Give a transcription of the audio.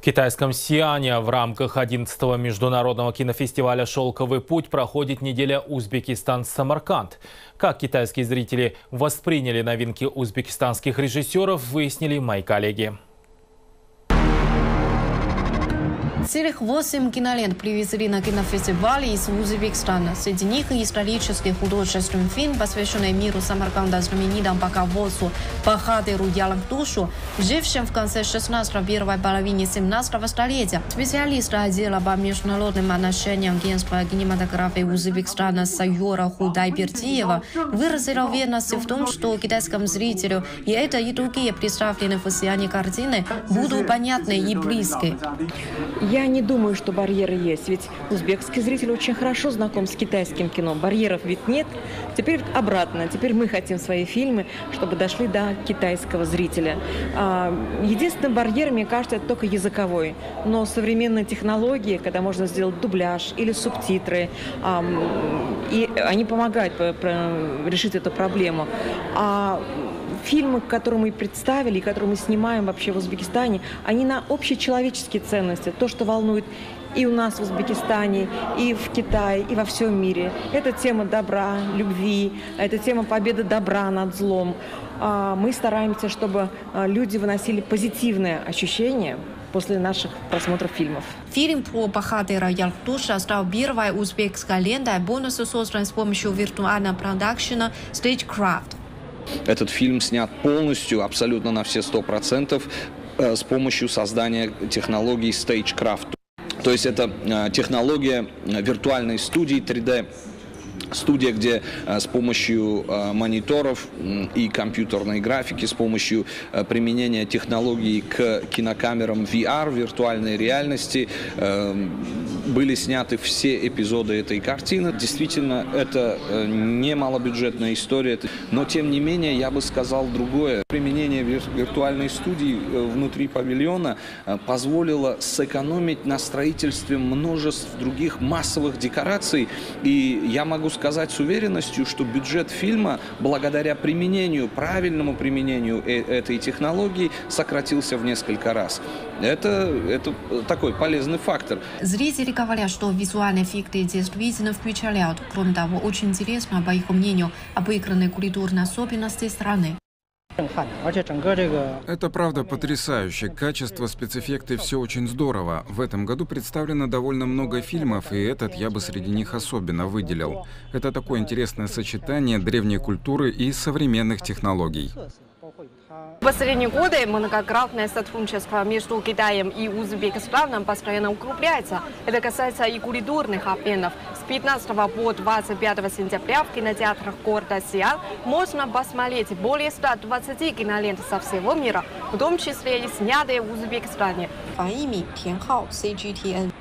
В китайском Сиане в рамках 11-го международного кинофестиваля «Шелковый путь» проходит неделя Узбекистан-Самарканд. Как китайские зрители восприняли новинки узбекистанских режиссеров, выяснили мои коллеги. Целых восемь кинолент привезли на кинофестивале из Узбекистана. Среди них исторический художественный фильм, посвященный миру Самарканда знаменитому полководцу Бахадыру Ялактушу, жившим в конце 16 первой половине 17 столетия. Специалист отдела по международным отношениям Агентства кинематографии Узбекистана Сайора Худайбертиева выразила уверенность в том, что китайскому зрителю и это и другие представленные в Сиане картины будут понятны и близки. Я не думаю, что барьеры есть, ведь узбекский зритель очень хорошо знаком с китайским кино. Барьеров ведь нет. Теперь обратно. Теперь мы хотим свои фильмы, чтобы дошли до китайского зрителя. А, единственный барьер, мне кажется, это только языковой. Но современные технологии, когда можно сделать дубляж или субтитры, и они помогают решить эту проблему. А фильмы, которые мы представили которые мы снимаем вообще в Узбекистане, они на общечеловеческие ценности, то, что волнует и у нас в Узбекистане, и в Китае, и во всем мире. Это тема добра, любви, это тема победы добра над злом. А, мы стараемся, чтобы а, люди выносили позитивное ощущение после наших просмотров фильмов. Фильм про Бахадыра Ялктуша стал первой узбекской лентой, полностью создан с помощью виртуального продакшена Stagecraft. Этот фильм снят полностью, абсолютно на все сто процентов э, с помощью создания технологий Stagecraft. То есть это э, технология виртуальной студии 3D студия, где э, с помощью э, мониторов и компьютерной графики, с помощью э, применения технологий к кинокамерам VR, виртуальной реальности, были сняты все эпизоды этой картины. Действительно, это не малобюджетная история, но тем не менее, я бы сказал другое. Применение виртуальной студии внутри павильона позволило сэкономить на строительстве множеств других массовых декораций. И я могу сказать, с уверенностью, что бюджет фильма, благодаря применению, правильному применению э этой технологии, сократился в несколько раз. Это, это такой полезный фактор. Зрители говорят, что визуальные эффекты действительно впечатляют. Кроме того, очень интересно, по их мнению, обыгранные культурные особенности страны. Это правда потрясающе. Качество, спецэффекты, все очень здорово. В этом году представлено довольно много фильмов, и этот я бы среди них особенно выделил. Это такое интересное сочетание древней культуры и современных технологий. В последние годы многократное сотрудничество между Китаем и Узбекистаном постоянно укрепляется. Это касается и культурных обменов. С 15 по 25 сентября в кинотеатрах города Сиан можно посмотреть более 120 кинолент со всего мира, в том числе и снятые в Узбекистане. Фан Имин, CGTN.